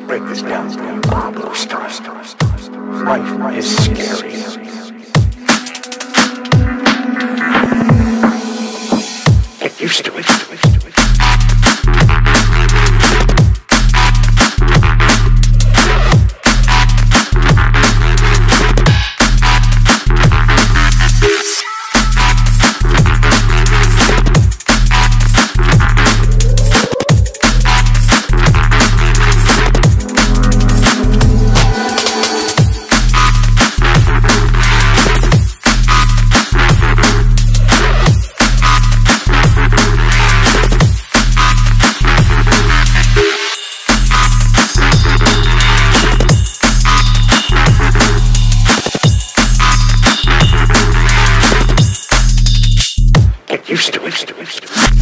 Break this down. Pablo. Life is scary. Used to it.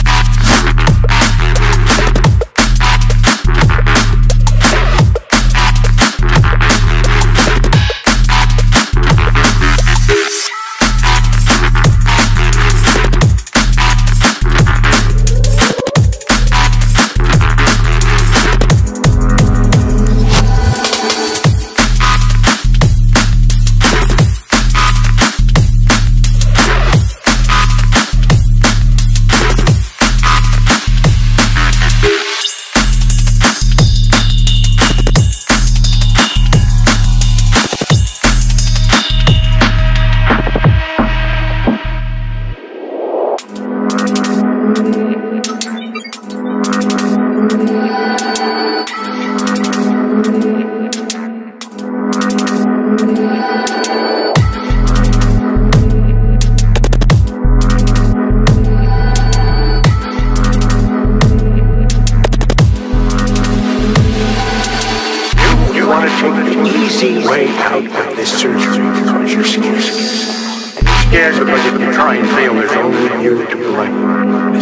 Easy way out of this surgery because you're scared. Scared because if you try and fail, there's only you to blame.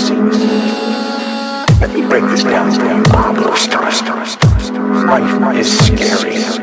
Let me break this down. Pablo. Life is scary.